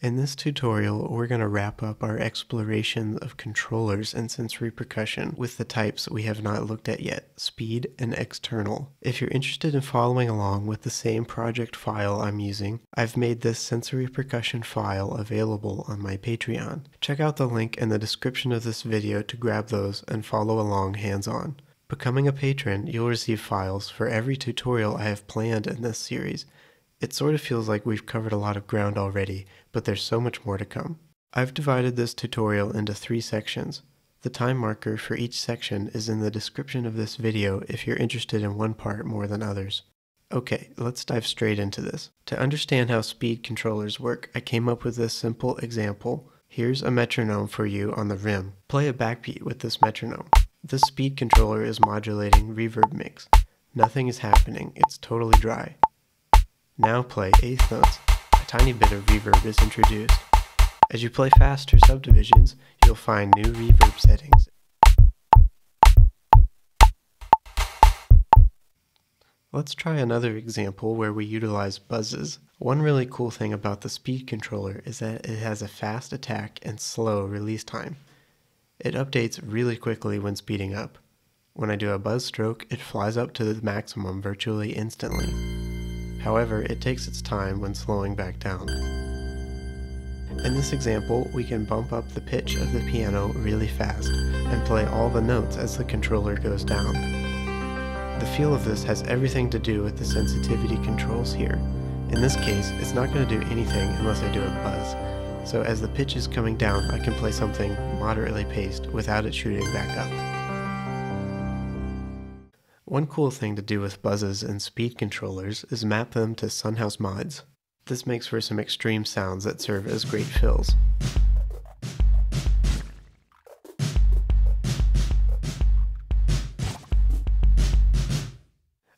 In this tutorial, we're going to wrap up our exploration of controllers and sensory percussion with the types we have not looked at yet, speed and external. If you're interested in following along with the same project file I'm using, I've made this sensory percussion file available on my Patreon. Check out the link in the description of this video to grab those and follow along hands-on. Becoming a patron, you'll receive files for every tutorial I have planned in this series, it sort of feels like we've covered a lot of ground already, but there's so much more to come. I've divided this tutorial into three sections. The time marker for each section is in the description of this video if you're interested in one part more than others. Okay, let's dive straight into this. To understand how speed controllers work, I came up with this simple example. Here's a metronome for you on the rim. Play a backbeat with this metronome. This speed controller is modulating reverb mix. Nothing is happening, it's totally dry. Now play eighth notes. A tiny bit of reverb is introduced. As you play faster subdivisions, you'll find new reverb settings. Let's try another example where we utilize buzzes. One really cool thing about the speed controller is that it has a fast attack and slow release time. It updates really quickly when speeding up. When I do a buzz stroke, it flies up to the maximum virtually instantly. However, it takes its time when slowing back down. In this example, we can bump up the pitch of the piano really fast and play all the notes as the controller goes down. The feel of this has everything to do with the sensitivity controls here. In this case, it's not going to do anything unless I do a buzz, so as the pitch is coming down, I can play something moderately paced without it shooting back up. One cool thing to do with buzzes and speed controllers is map them to Sunhouse mods. This makes for some extreme sounds that serve as great fills.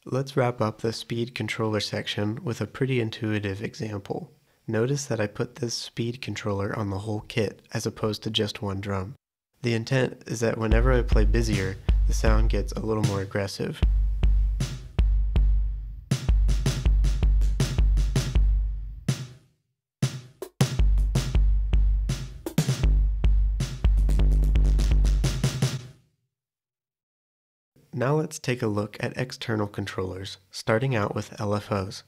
Let's wrap up the speed controller section with a pretty intuitive example. Notice that I put this speed controller on the whole kit as opposed to just one drum. The intent is that whenever I play busier, the sound gets a little more aggressive. Now let's take a look at external controllers, starting out with LFOs.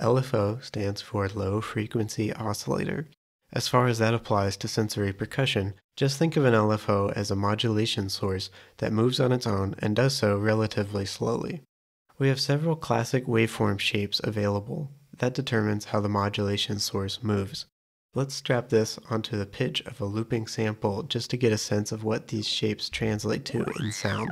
LFO stands for Low Frequency Oscillator. As far as that applies to sensory percussion, just think of an LFO as a modulation source that moves on its own and does so relatively slowly. We have several classic waveform shapes available. That determines how the modulation source moves. Let's strap this onto the pitch of a looping sample just to get a sense of what these shapes translate to in sound.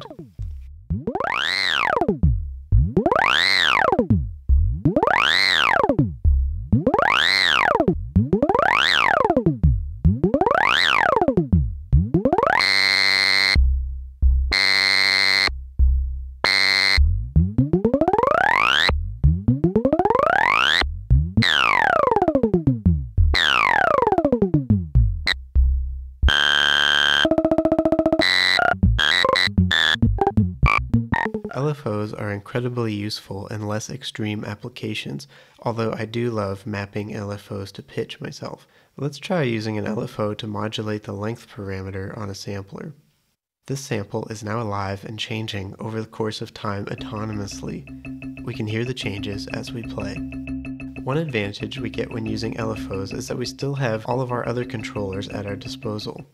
LFOs are incredibly useful in less extreme applications, although I do love mapping LFOs to pitch myself. Let's try using an LFO to modulate the length parameter on a sampler. This sample is now alive and changing over the course of time autonomously. We can hear the changes as we play. One advantage we get when using LFOs is that we still have all of our other controllers at our disposal.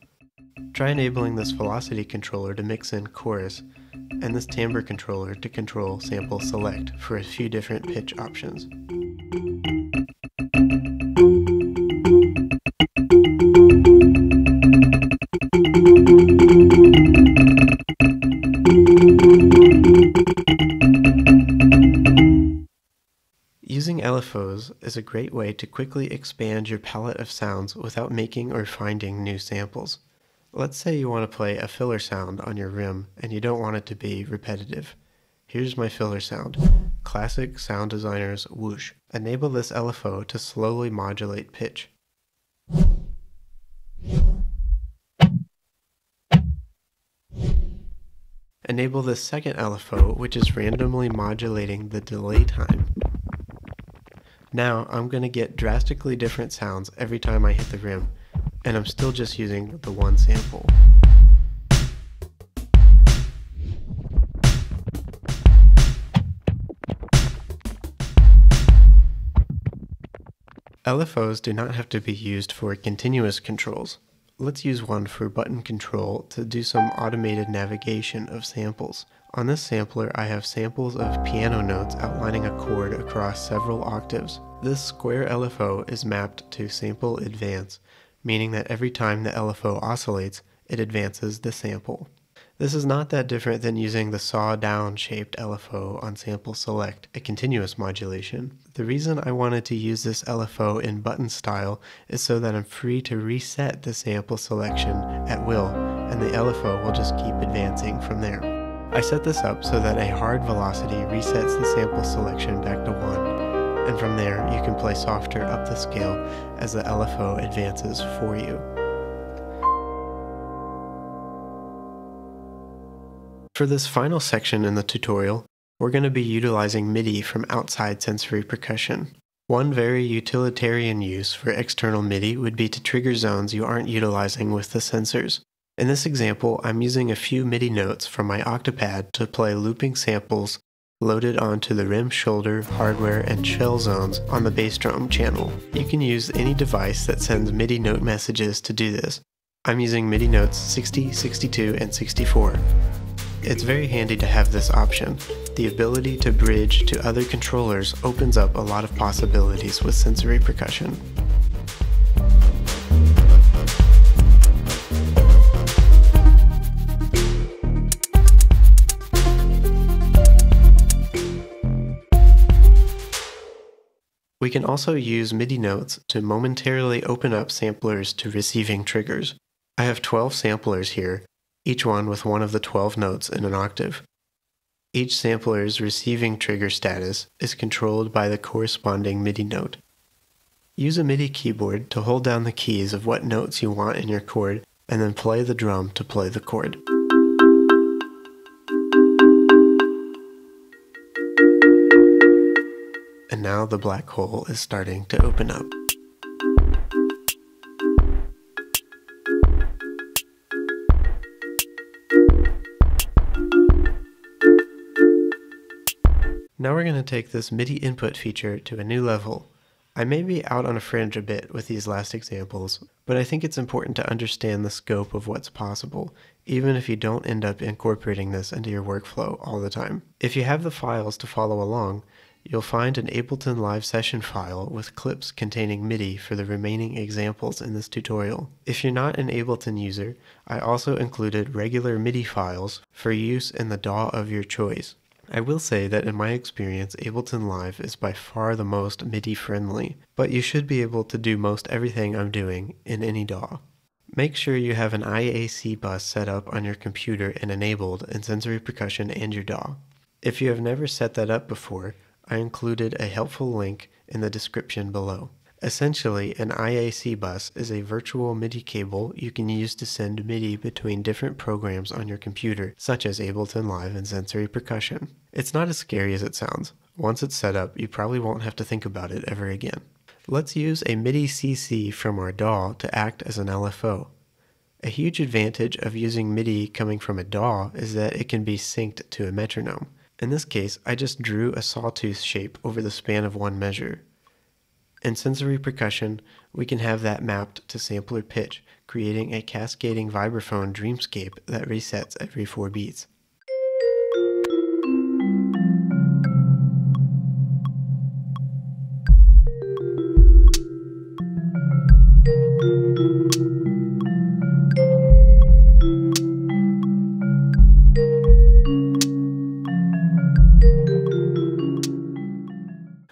Try enabling this velocity controller to mix in chorus, and this timbre controller to control sample select for a few different pitch options. Using LFOs is a great way to quickly expand your palette of sounds without making or finding new samples. Let's say you want to play a filler sound on your rim and you don't want it to be repetitive. Here's my filler sound. Classic Sound Designer's Whoosh. Enable this LFO to slowly modulate pitch. Enable the second LFO, which is randomly modulating the delay time. Now I'm going to get drastically different sounds every time I hit the rim, and I'm still just using the one sample. LFOs do not have to be used for continuous controls. Let's use one for button control to do some automated navigation of samples. On this sampler I have samples of piano notes outlining a chord across several octaves. This square LFO is mapped to sample advance, meaning that every time the LFO oscillates, it advances the sample. This is not that different than using the saw down shaped LFO on sample select, a continuous modulation. The reason I wanted to use this LFO in button style is so that I'm free to reset the sample selection at will, and the LFO will just keep advancing from there. I set this up so that a hard velocity resets the sample selection back to 1, and from there you can play softer up the scale as the LFO advances for you. For this final section in the tutorial, we're going to be utilizing MIDI from outside sensory percussion. One very utilitarian use for external MIDI would be to trigger zones you aren't utilizing with the sensors. In this example, I'm using a few MIDI notes from my Octapad to play looping samples loaded onto the rim, shoulder, hardware, and shell zones on the bass drum channel. You can use any device that sends MIDI note messages to do this. I'm using MIDI notes 60, 62, and 64. It's very handy to have this option. The ability to bridge to other controllers opens up a lot of possibilities with sensory percussion. We can also use MIDI notes to momentarily open up samplers to receiving triggers. I have 12 samplers here, each one with one of the 12 notes in an octave. Each sampler's receiving trigger status is controlled by the corresponding MIDI note. Use a MIDI keyboard to hold down the keys of what notes you want in your chord and then play the drum to play the chord. And now the black hole is starting to open up. Now we're going to take this MIDI input feature to a new level. I may be out on a fringe a bit with these last examples, but I think it's important to understand the scope of what's possible, even if you don't end up incorporating this into your workflow all the time. If you have the files to follow along, you'll find an Ableton Live session file with clips containing MIDI for the remaining examples in this tutorial. If you're not an Ableton user, I also included regular MIDI files for use in the DAW of your choice. I will say that in my experience, Ableton Live is by far the most MIDI friendly, but you should be able to do most everything I'm doing in any DAW. Make sure you have an IAC bus set up on your computer and enabled in Sensory Percussion and your DAW. If you have never set that up before, I included a helpful link in the description below. Essentially, an IAC bus is a virtual MIDI cable you can use to send MIDI between different programs on your computer, such as Ableton Live and Sensory Percussion. It's not as scary as it sounds. Once it's set up, you probably won't have to think about it ever again. Let's use a MIDI CC from our DAW to act as an LFO. A huge advantage of using MIDI coming from a DAW is that it can be synced to a metronome. In this case, I just drew a sawtooth shape over the span of one measure. In sensory percussion, we can have that mapped to sampler pitch, creating a cascading vibraphone dreamscape that resets every 4 beats.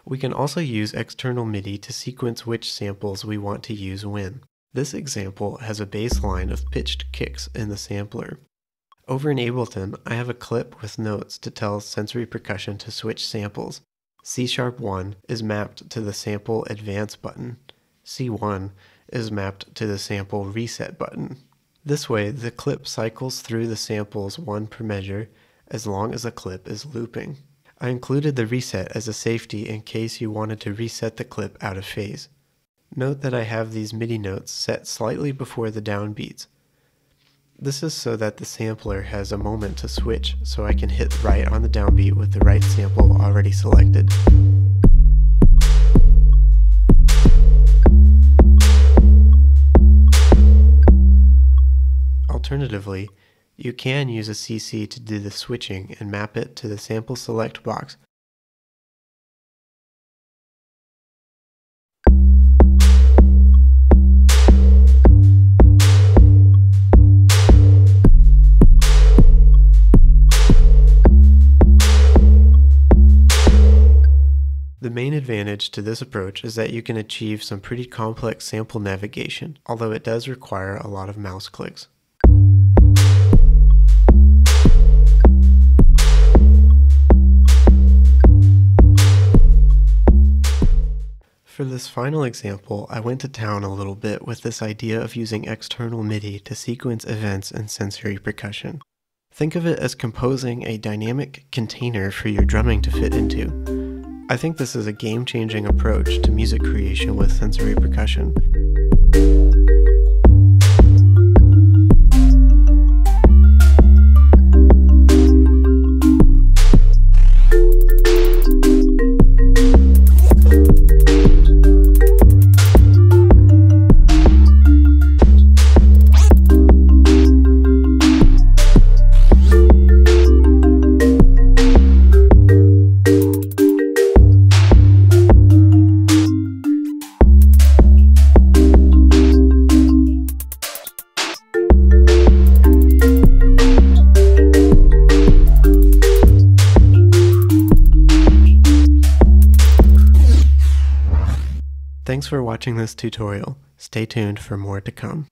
We can also use external MIDI to sequence which samples we want to use when. This example has a baseline of pitched kicks in the sampler. Over in Ableton, I have a clip with notes to tell sensory percussion to switch samples. C sharp 1 is mapped to the sample advance button. C1 is mapped to the sample reset button. This way, the clip cycles through the samples one per measure as long as the clip is looping. I included the reset as a safety in case you wanted to reset the clip out of phase. Note that I have these MIDI notes set slightly before the downbeats. This is so that the sampler has a moment to switch so I can hit right on the downbeat with the right sample already selected. Alternatively, you can use a CC to do the switching and map it to the sample select box The main advantage to this approach is that you can achieve some pretty complex sample navigation, although it does require a lot of mouse clicks. For this final example, I went to town a little bit with this idea of using external MIDI to sequence events and sensory percussion. Think of it as composing a dynamic container for your drumming to fit into. I think this is a game changing approach to music creation with sensory percussion. Thanks for watching this tutorial. Stay tuned for more to come.